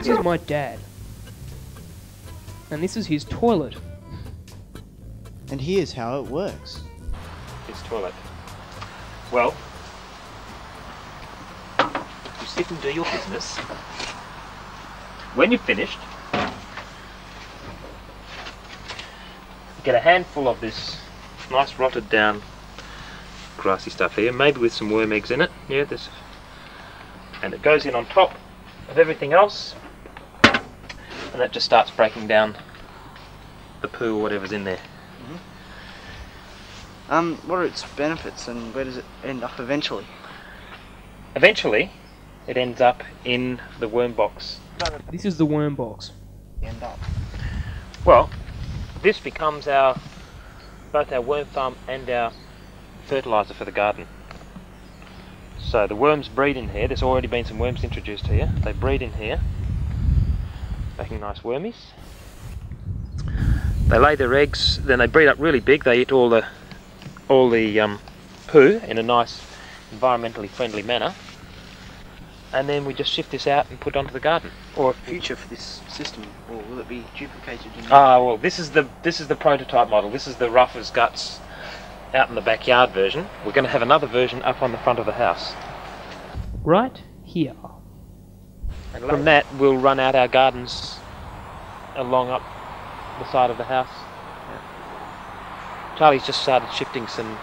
This is my dad. And this is his toilet. And here's how it works. His toilet. Well, you sit and do your business. When you've finished, get a handful of this nice rotted down grassy stuff here, maybe with some worm eggs in it. Yeah, this, and it goes in on top of everything else, and that just starts breaking down the poo or whatever's in there. Um, what are its benefits and where does it end up eventually? Eventually, it ends up in the worm box. This is the worm box. End up. Well, this becomes our both our worm farm and our fertilizer for the garden. So the worms breed in here. There's already been some worms introduced here. They breed in here, making nice wormies. They lay their eggs, then they breed up really big. They eat all the all the um, poo in a nice, environmentally friendly manner. And then we just shift this out and put it onto the garden. Or a Future for this system, or will it be duplicated in Ah, well, this is the this is the prototype model. This is the rough as guts out in the backyard version. We're going to have another version up on the front of the house. Right here. And from that, we'll run out our gardens along up the side of the house. Charlie's just started shifting some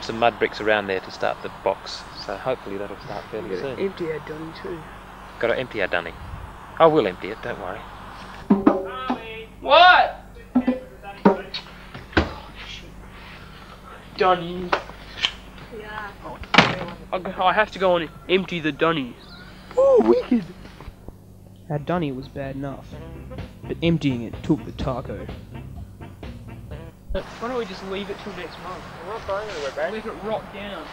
some mud bricks around there to start the box. So hopefully that'll start fairly soon. Empty our dunny too. Got to empty our dunny. I will empty it. Don't worry. What? Dunny. Yeah. I have to go and empty the dunny. Oh, wicked! Our dunny was bad enough, but emptying it took the taco. Why don't we just leave it till next month? We're not going anywhere, Leave it rot down.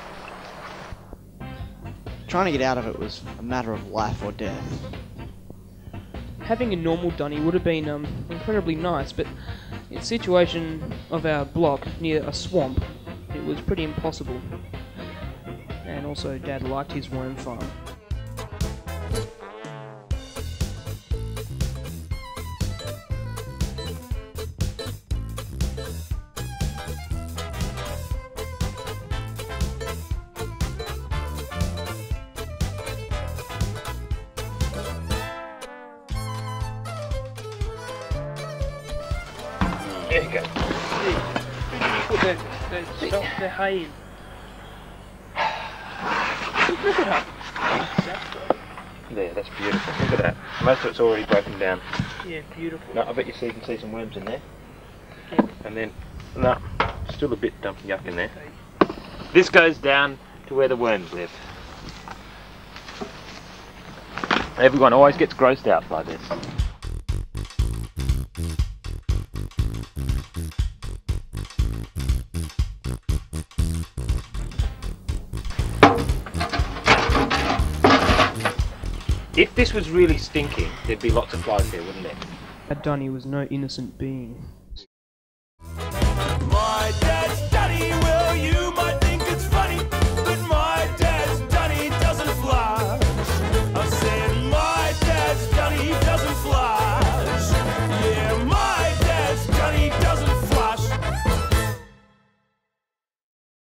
Trying to get out of it was a matter of life or death. Having a normal dunny would have been um, incredibly nice, but in the situation of our block near a swamp, it was pretty impossible. And also, Dad liked his worm farm. There you go. Put the, the, stuff, the hay in. Look at her. There, that's beautiful. Look at that. Most of it's already broken down. Yeah, beautiful. No, I bet you see, you can see some worms in there. Yeah. And then, no, still a bit dump yuck in there. This goes down to where the worms live. Everyone always gets grossed out by this. If this was really stinking, there'd be lots of flies here, wouldn't it? Dunny was no innocent being.